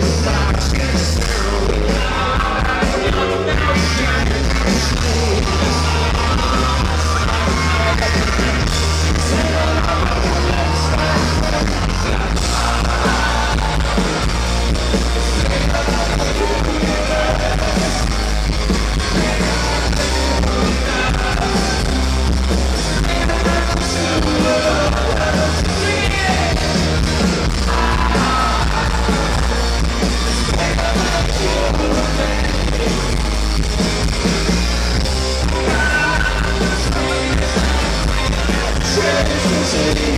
Stop, stop. say